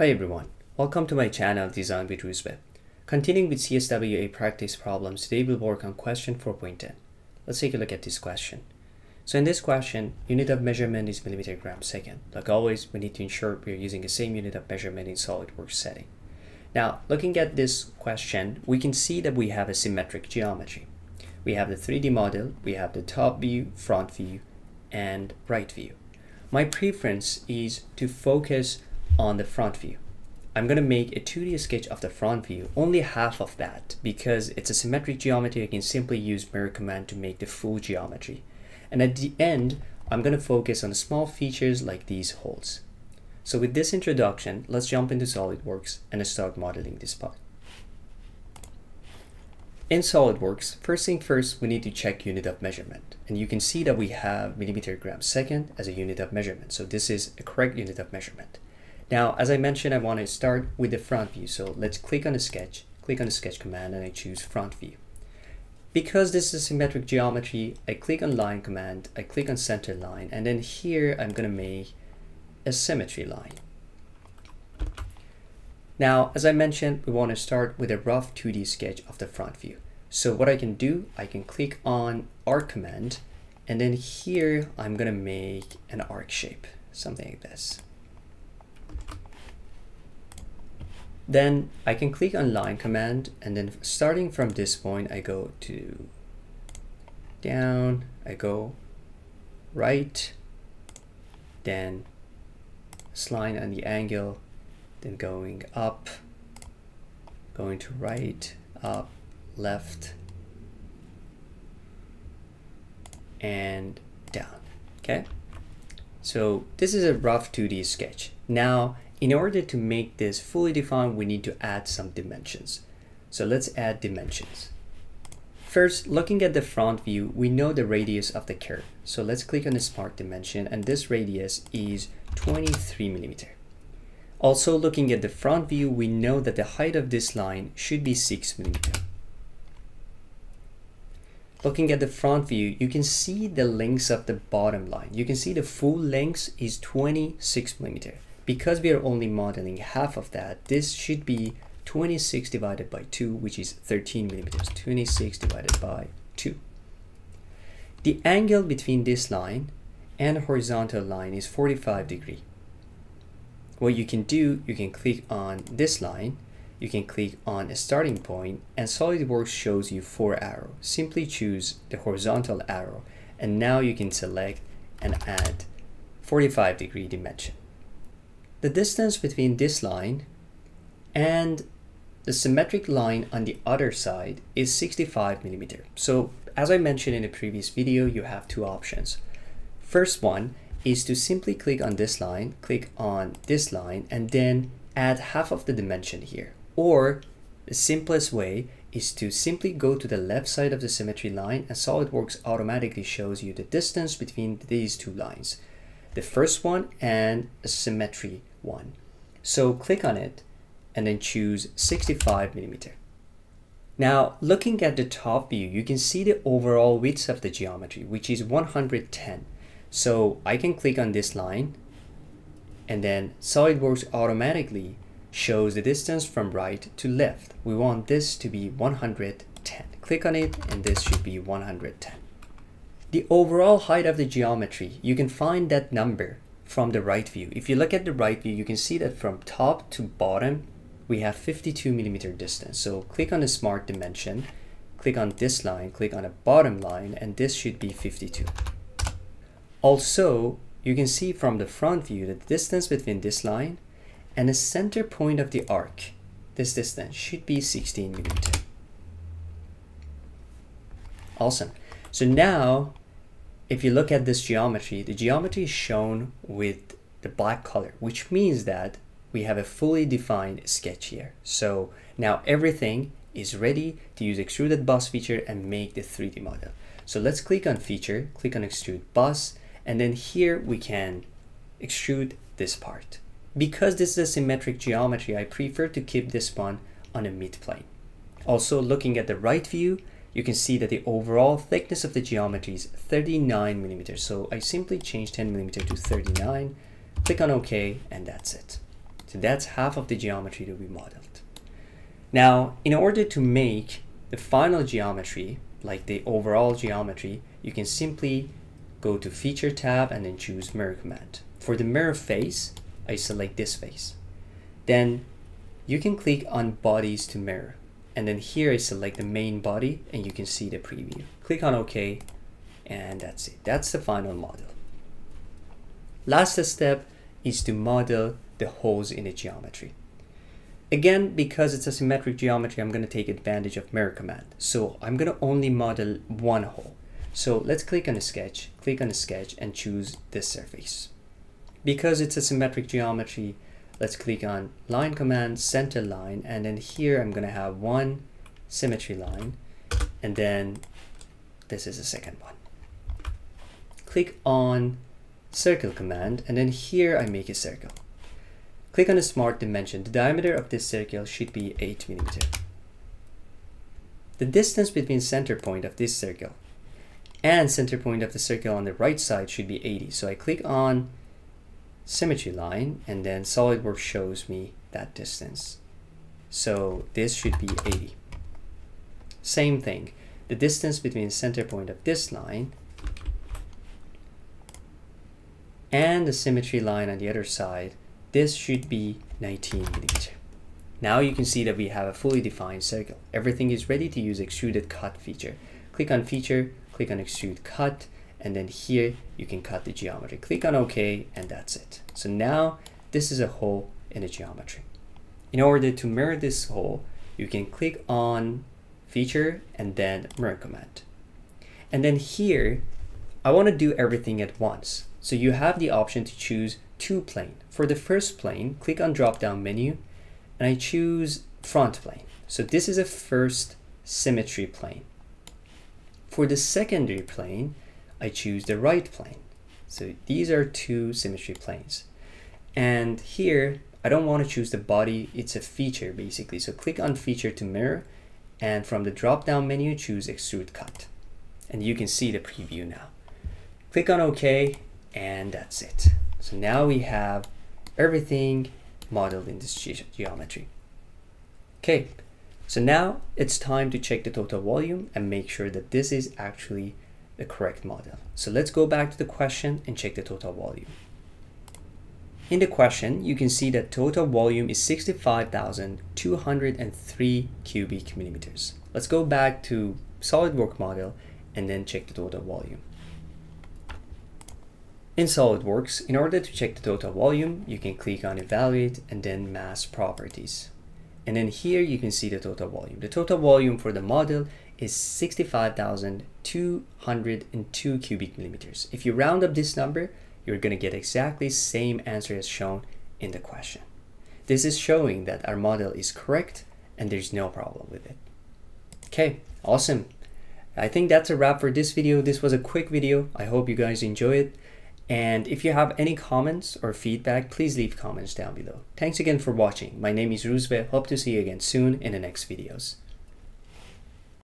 Hi everyone, welcome to my channel Design with Roozbe. Continuing with CSWA practice problems, today we'll work on question 4.10. Let's take a look at this question. So in this question, unit of measurement is millimeter gram second. Like always, we need to ensure we are using the same unit of measurement in SolidWorks setting. Now, looking at this question, we can see that we have a symmetric geometry. We have the 3D model, we have the top view, front view, and right view. My preference is to focus on the front view. I'm going to make a 2D sketch of the front view, only half of that, because it's a symmetric geometry, I can simply use mirror command to make the full geometry. And at the end, I'm going to focus on small features like these holes. So with this introduction, let's jump into SolidWorks and start modeling this part. In SolidWorks, first thing first, we need to check unit of measurement. And you can see that we have millimeter gram second as a unit of measurement. So this is a correct unit of measurement. Now, as I mentioned, I want to start with the front view. So let's click on the sketch, click on the sketch command, and I choose front view. Because this is symmetric geometry, I click on line command, I click on center line, and then here I'm going to make a symmetry line. Now, as I mentioned, we want to start with a rough 2D sketch of the front view. So what I can do, I can click on arc command, and then here I'm going to make an arc shape, something like this. Then I can click on line command and then starting from this point, I go to down, I go right, then line on the angle, then going up, going to right, up, left, and down, okay? So this is a rough 2D sketch. Now, in order to make this fully defined, we need to add some dimensions. So let's add dimensions. First, looking at the front view, we know the radius of the curve. So let's click on the smart dimension and this radius is 23 millimeter. Also looking at the front view, we know that the height of this line should be 6 millimeter. Looking at the front view, you can see the length of the bottom line. You can see the full length is 26 millimeter because we are only modeling half of that, this should be 26 divided by 2, which is 13 millimeters. 26 divided by 2. The angle between this line and horizontal line is 45 degree. What you can do, you can click on this line, you can click on a starting point, and SolidWorks shows you four arrows. Simply choose the horizontal arrow, and now you can select and add 45 degree dimension the distance between this line and the symmetric line on the other side is 65 millimeter. So as I mentioned in the previous video, you have two options. First one is to simply click on this line, click on this line, and then add half of the dimension here. Or the simplest way is to simply go to the left side of the symmetry line and SolidWorks automatically shows you the distance between these two lines. The first one and a symmetry one. So click on it and then choose 65 millimeter. Now, looking at the top view, you can see the overall width of the geometry, which is 110. So I can click on this line and then SolidWorks automatically shows the distance from right to left. We want this to be 110. Click on it and this should be 110. The overall height of the geometry, you can find that number from the right view. If you look at the right view, you can see that from top to bottom, we have 52 millimeter distance. So click on the smart dimension, click on this line, click on a bottom line, and this should be 52. Also, you can see from the front view that the distance between this line and the center point of the arc, this distance should be 16 millimeter. Awesome. So now if you look at this geometry, the geometry is shown with the black color, which means that we have a fully defined sketch here. So now everything is ready to use extruded boss feature and make the 3D model. So let's click on feature, click on extrude boss, and then here we can extrude this part. Because this is a symmetric geometry, I prefer to keep this one on a mid plane. Also looking at the right view, you can see that the overall thickness of the geometry is 39 millimeters. So I simply change 10 millimeter to 39, click on OK, and that's it. So that's half of the geometry that we modeled. Now, in order to make the final geometry, like the overall geometry, you can simply go to Feature tab and then choose Mirror Command. For the mirror face, I select this face. Then you can click on Bodies to Mirror. And then here I select the main body and you can see the preview. Click on OK and that's it. That's the final model. Last step is to model the holes in the geometry. Again, because it's a symmetric geometry, I'm going to take advantage of mirror command. So I'm going to only model one hole. So let's click on the sketch, click on the sketch and choose this surface. Because it's a symmetric geometry, let's click on line command, center line, and then here I'm going to have one symmetry line, and then this is the second one. Click on circle command, and then here I make a circle. Click on the smart dimension. The diameter of this circle should be 8 millimeter. The distance between center point of this circle and center point of the circle on the right side should be 80. So I click on symmetry line and then SolidWorks shows me that distance. So this should be 80. Same thing. The distance between center point of this line and the symmetry line on the other side this should be 19 millimeter. Now you can see that we have a fully defined circle. Everything is ready to use extruded cut feature. Click on feature, click on extrude cut, and then here you can cut the geometry. Click on OK, and that's it. So now this is a hole in the geometry. In order to mirror this hole, you can click on feature and then mirror command. And then here, I want to do everything at once. So you have the option to choose two plane. For the first plane, click on drop down menu and I choose front plane. So this is a first symmetry plane. For the secondary plane, I choose the right plane. So these are two symmetry planes. And here, I don't want to choose the body, it's a feature basically. So click on feature to mirror and from the drop down menu, choose extrude cut. And you can see the preview now. Click on OK and that's it. So now we have everything modeled in this ge geometry. Okay, so now it's time to check the total volume and make sure that this is actually the correct model. So let's go back to the question and check the total volume. In the question, you can see that total volume is 65,203 cubic millimeters. Let's go back to SolidWorks model and then check the total volume. In SolidWorks, in order to check the total volume, you can click on Evaluate and then Mass Properties. And then here you can see the total volume. The total volume for the model is 65,202 cubic millimeters. If you round up this number, you're to get exactly same answer as shown in the question. This is showing that our model is correct and there's no problem with it. Okay, awesome. I think that's a wrap for this video. This was a quick video. I hope you guys enjoy it. And if you have any comments or feedback, please leave comments down below. Thanks again for watching. My name is Rouzbeh. Hope to see you again soon in the next videos.